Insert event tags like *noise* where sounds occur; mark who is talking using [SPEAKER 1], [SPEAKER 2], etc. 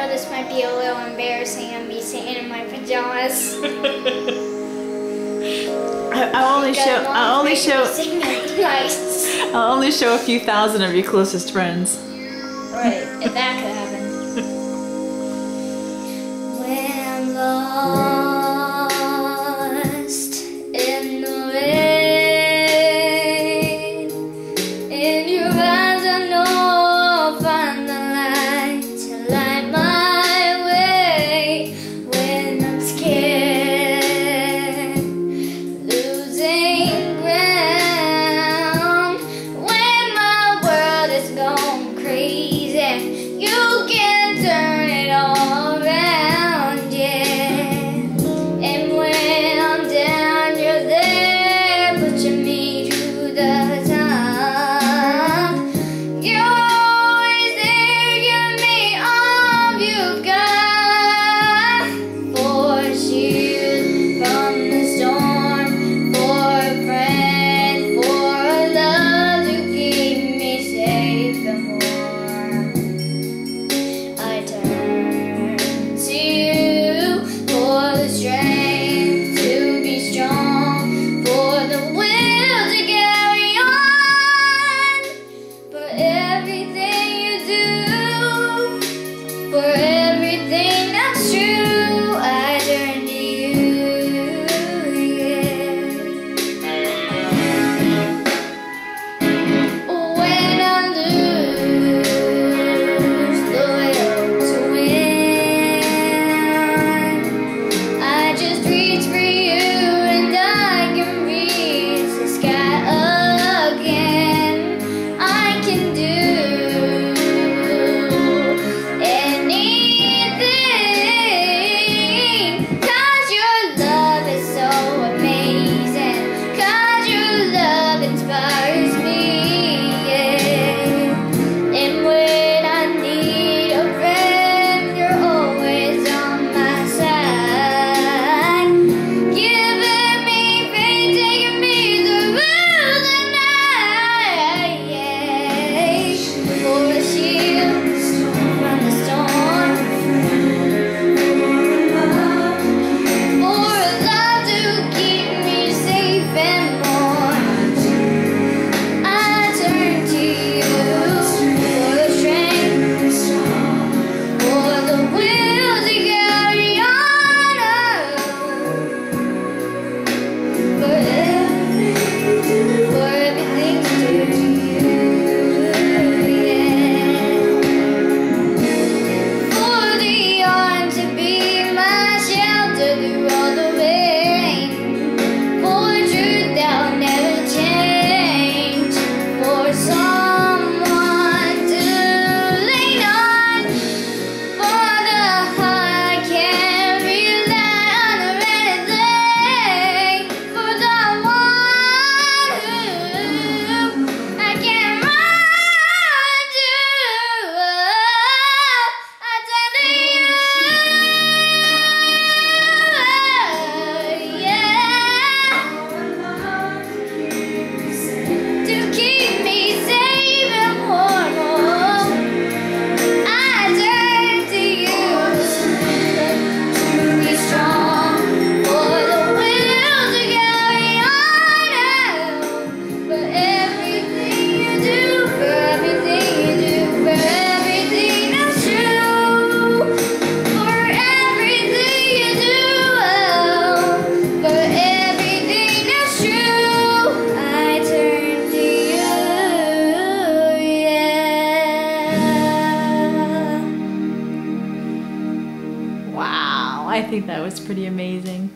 [SPEAKER 1] know this might be a little embarrassing and be sitting in my pajamas. *laughs*
[SPEAKER 2] I, I, only show. I only show. *laughs* I only show a few thousand of your closest friends.
[SPEAKER 1] Right, and that could happen.
[SPEAKER 2] I think that was pretty amazing.